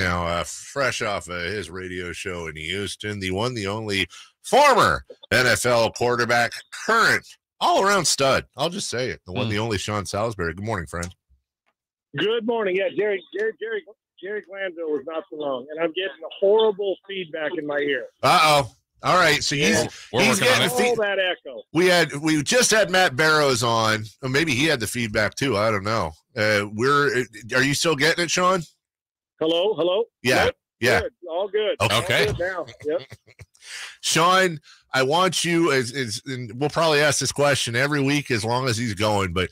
Now, uh, fresh off of his radio show in Houston, the one, the only former NFL quarterback, current all around stud. I'll just say it. The one, Hmm. the only Sean Salisbury. Good morning, friend. Good morning. Yeah, Jerry, Jerry, Jerry, Jerry Glanville was not so long, and I'm getting horrible feedback in my ear. Uh oh. All right. So he's Yeah. We're He's getting it. fe- All that echo. we had we just had Matt Barrows on. Or maybe he had the feedback too. I don't know. Uh, we're are you still getting it, Sean? Hello, hello. Yeah. Yeah. good, all good. Okay. All good now. Yep. Sean, I want you as, as and we'll probably ask this question every week as long as he's going, but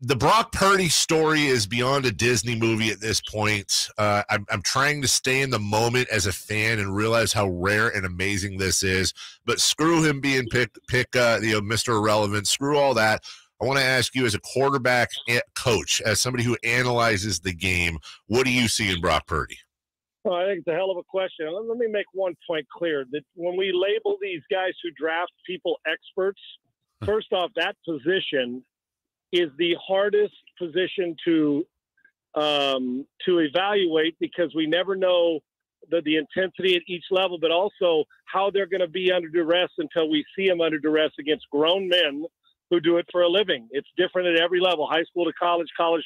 the Brock Purdy story is beyond a Disney movie at this point. Uh, I'm, I'm trying to stay in the moment as a fan and realize how rare and amazing this is. But screw him being pick pick uh, you know Mr. Irrelevant. Screw all that. I want to ask you as a quarterback coach, as somebody who analyzes the game, what do you see in Brock Purdy? Well, I think it's a hell of a question. Let, let me make one point clear that when we label these guys who draft people experts, first off, that position is the hardest position to um, to evaluate because we never know the, the intensity at each level, but also how they're going to be under duress until we see them under duress against grown men who do it for a living. It's different at every level, high school to college, college,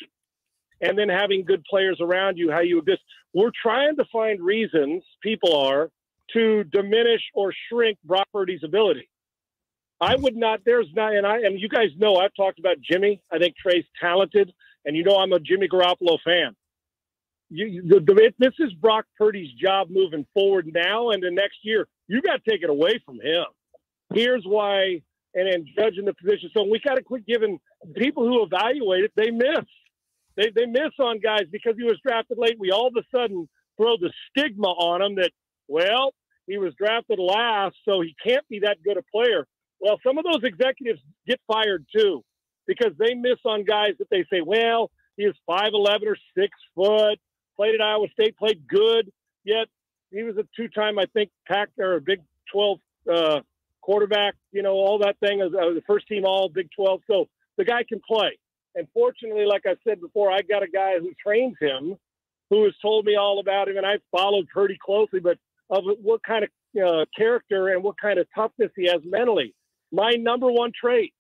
and then having good players around you. How you just we're trying to find reasons people are to diminish or shrink Brock Purdy's ability. I would not. There's not, and I and you guys know I've talked about Jimmy. I think Trey's talented, and you know I'm a Jimmy Garoppolo fan. You- the, the, this is Brock Purdy's job moving forward now and the next year. You got to take it away from him. Here's why, and judging the position. So we got to quit giving people who evaluate it. They miss. They they miss on guys because he was drafted late. We all of a sudden throw the stigma on him that well he was drafted last, so he can't be that good a player. Well, some of those executives get fired too because they miss on guys that they say, well, he is 5'11 or 6 foot, played at Iowa State, played good, yet he was a two time, I think, Pac or a Big 12 uh, quarterback, you know, all that thing, as uh, the first team all Big 12. So the guy can play. And fortunately, like I said before, I got a guy who trains him who has told me all about him, and I've followed pretty closely, but of what kind of uh, character and what kind of toughness he has mentally my number one trait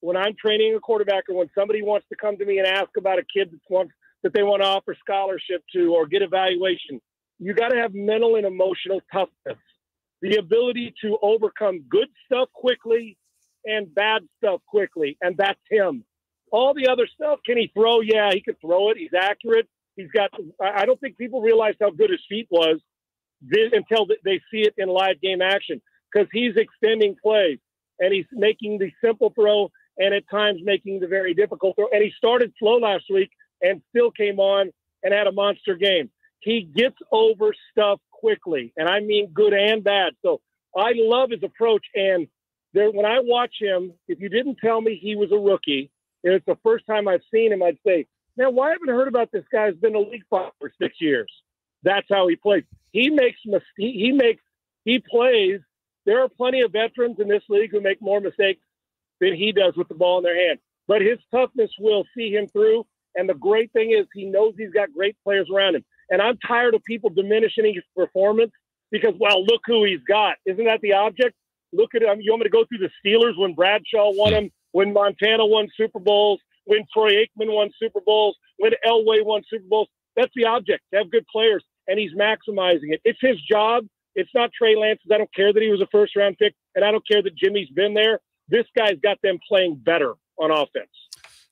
when I'm training a quarterback or when somebody wants to come to me and ask about a kid that wants that they want to offer scholarship to or get evaluation, you got to have mental and emotional toughness, the ability to overcome good stuff quickly and bad stuff quickly, and that's him. All the other stuff, can he throw? Yeah, he could throw it. He's accurate. He's got. I I don't think people realize how good his feet was until they see it in live game action because he's extending plays and he's making the simple throw and at times making the very difficult throw. And he started slow last week and still came on and had a monster game. He gets over stuff quickly, and I mean good and bad. So I love his approach. And there, when I watch him, if you didn't tell me he was a rookie, and it's the first time I've seen him, I'd say, man, why haven't I heard about this guy who's been in the league for for six years? That's how he plays. He makes mis- he, he makes he plays there are plenty of veterans in this league who make more mistakes than he does with the ball in their hand. But his toughness will see him through. And the great thing is he knows he's got great players around him. And I'm tired of people diminishing his performance because, well, look who he's got. Isn't that the object? Look at him. You want me to go through the Steelers when Bradshaw won them, when Montana won Super Bowls, when Troy Aikman won Super Bowls, when Elway won Super Bowls. That's the object. To have good players, and he's maximizing it. It's his job. It's not Trey Lance's. I don't care that he was a first round pick, and I don't care that Jimmy's been there. This guy's got them playing better on offense.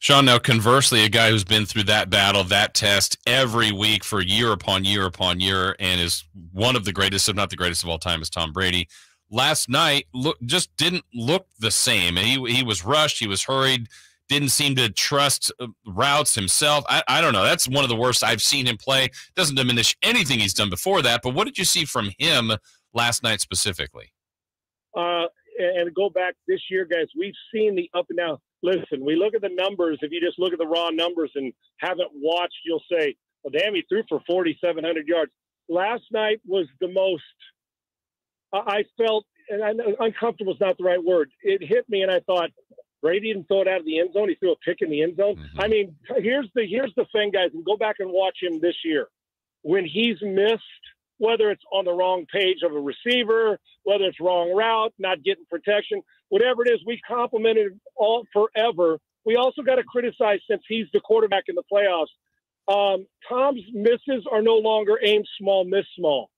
Sean, now conversely, a guy who's been through that battle, that test every week for year upon year upon year, and is one of the greatest, if not the greatest of all time, is Tom Brady. Last night, look, just didn't look the same. He he was rushed, he was hurried, didn't seem to trust uh, routes himself. I, I don't know. That's one of the worst I've seen him play. Doesn't diminish anything he's done before that. But what did you see from him last night specifically? Uh, and go back this year, guys, we've seen the up and down. Listen, we look at the numbers. If you just look at the raw numbers and haven't watched, you'll say, well, damn, he threw for 4,700 yards. Last night was the most, I felt, and I know uncomfortable is not the right word. It hit me, and I thought, Brady didn't throw it out of the end zone. He threw a pick in the end zone. Mhm. I mean, here's the here's the thing, guys, and go back and watch him this year. when he's missed, whether it's on the wrong page of a receiver, whether it's wrong route, not getting protection, whatever it is, we complimented all forever. We also got to criticize since he's the quarterback in the playoffs. Um, Tom's misses are no longer aim small, miss small.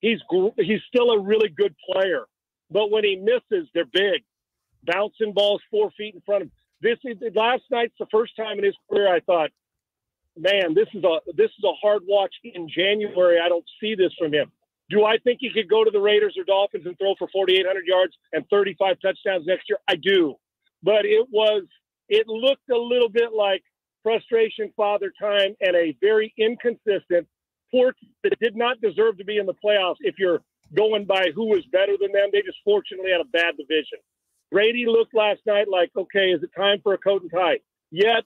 He's he's still a really good player, but when he misses, they're big, bouncing balls four feet in front of him. This is last night's the first time in his career I thought, man, this is a this is a hard watch in January. I don't see this from him. Do I think he could go to the Raiders or Dolphins and throw for 4,800 yards and 35 touchdowns next year? I do, but it was it looked a little bit like frustration, father time, and a very inconsistent port that did not deserve to be in the playoffs. If you're going by who was better than them, they just fortunately had a bad division. Brady looked last night like, okay, is it time for a coat and tie? Yet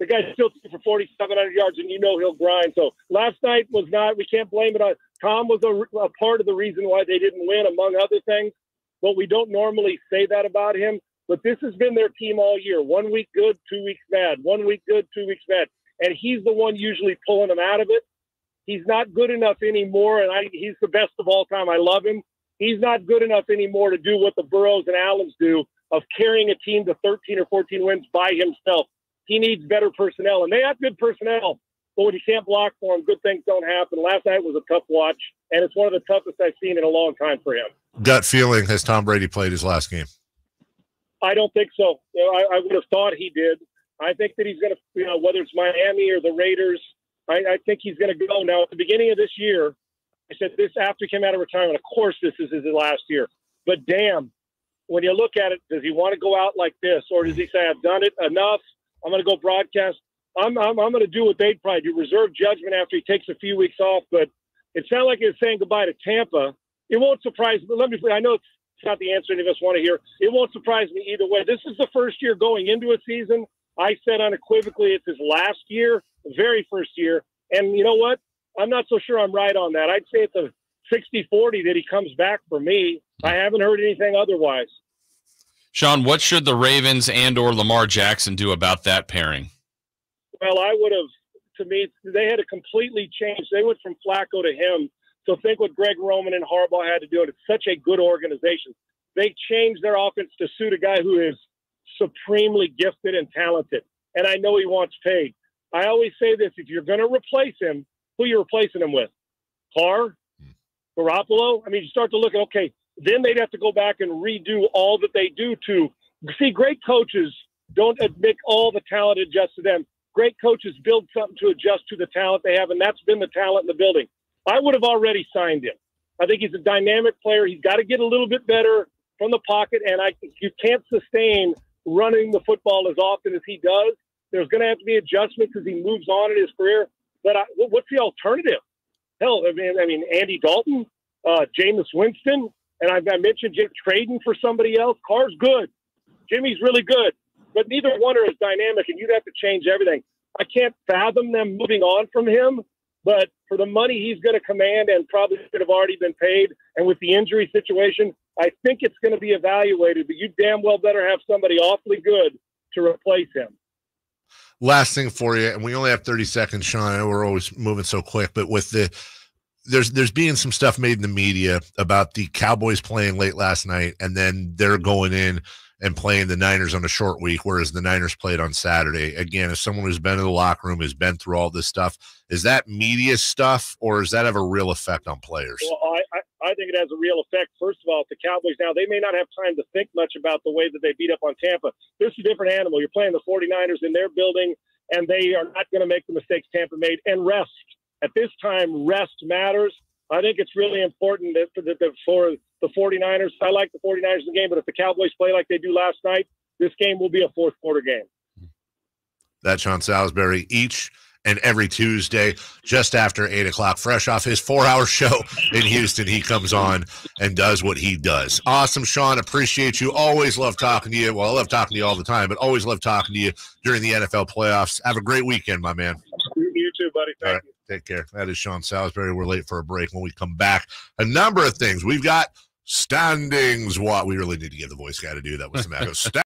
the guy's still for 4,700 yards, and you know he'll grind. So last night was not. We can't blame it on Tom. Was a, a part of the reason why they didn't win, among other things. But we don't normally say that about him. But this has been their team all year. One week good, two weeks bad. One week good, two weeks bad. And he's the one usually pulling them out of it. He's not good enough anymore, and I, he's the best of all time. I love him. He's not good enough anymore to do what the Burrows and Allens do of carrying a team to 13 or 14 wins by himself. He needs better personnel, and they have good personnel. But when you can't block for him, good things don't happen. Last night was a tough watch, and it's one of the toughest I've seen in a long time for him. Gut feeling has Tom Brady played his last game? I don't think so. You know, I, I, would have thought he did. I think that he's going to, you know, whether it's Miami or the Raiders, I, I think he's going to go. Now, at the beginning of this year, I said this after he came out of retirement. Of course, this is his last year. But damn, when you look at it, does he want to go out like this, or does he say, "I've done it enough. I'm going to go broadcast. I'm I'm, I'm going to do what they'd probably do, reserve judgment after he takes a few weeks off." But it sounded like was saying goodbye to Tampa. It won't surprise me. Let me. I know it's not the answer any of us want to hear. It won't surprise me either way. This is the first year going into a season. I said unequivocally it's his last year, very first year. And you know what? I'm not so sure I'm right on that. I'd say it's a 60 40 that he comes back for me. I haven't heard anything otherwise. Sean, what should the Ravens and or Lamar Jackson do about that pairing? Well, I would have to me they had to completely change. They went from Flacco to him. So think what Greg Roman and Harbaugh had to do. And it's such a good organization. They changed their offense to suit a guy who is supremely gifted and talented. And I know he wants paid. I always say this: if you're going to replace him, who are you replacing him with? Carr, hmm. Garoppolo. I mean, you start to look at okay, then they'd have to go back and redo all that they do to see. Great coaches don't admit all the talent adjust to them. Great coaches build something to adjust to the talent they have, and that's been the talent in the building. I would have already signed him. I think he's a dynamic player. He's got to get a little bit better from the pocket, and I you can't sustain running the football as often as he does. There's going to have to be adjustments as he moves on in his career. But I, what's the alternative? Hell, I mean, I mean Andy Dalton, uh, Jameis Winston, and I've I mentioned Jim trading for somebody else. Carr's good, Jimmy's really good, but neither one are as dynamic, and you'd have to change everything. I can't fathom them moving on from him. But for the money he's going to command and probably should have already been paid, and with the injury situation, I think it's going to be evaluated. But you damn well better have somebody awfully good to replace him. Last thing for you, and we only have 30 seconds, Sean. I know we're always moving so quick, but with the there's there's being some stuff made in the media about the Cowboys playing late last night, and then they're going in and playing the Niners on a short week, whereas the Niners played on Saturday. Again, as someone who's been in the locker room, has been through all this stuff, is that media stuff, or does that have a real effect on players? Well, I, I, I think it has a real effect. First of all, the Cowboys now they may not have time to think much about the way that they beat up on Tampa. This is a different animal. You're playing the 49ers in their building, and they are not going to make the mistakes Tampa made. And rest at this time, rest matters. I think it's really important that, that, that for the 49ers, I like the 49ers in the game, but if the Cowboys play like they do last night, this game will be a fourth quarter game. That's Sean Salisbury each and every Tuesday just after eight o'clock, fresh off his four hour show in Houston. He comes on and does what he does. Awesome, Sean. Appreciate you. Always love talking to you. Well, I love talking to you all the time, but always love talking to you during the NFL playoffs. Have a great weekend, my man. You too, buddy. Thank you. Take care. That is Sean Salisbury. We're late for a break. When we come back, a number of things. We've got standings. What we really need to get the voice guy to do that was the matter.